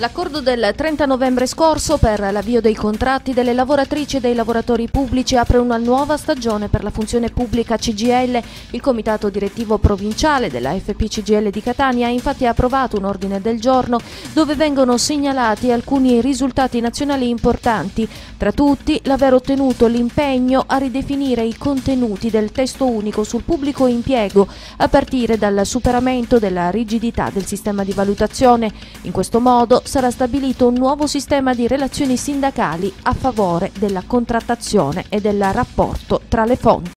L'accordo del 30 novembre scorso per l'avvio dei contratti delle lavoratrici e dei lavoratori pubblici apre una nuova stagione per la funzione pubblica CGL. Il comitato direttivo provinciale della FP CGL di Catania ha infatti approvato un ordine del giorno dove vengono segnalati alcuni risultati nazionali importanti, tra tutti l'aver ottenuto l'impegno a ridefinire i contenuti del testo unico sul pubblico impiego a partire dal superamento della rigidità del sistema di valutazione. In questo modo sarà stabilito un nuovo sistema di relazioni sindacali a favore della contrattazione e del rapporto tra le fonti.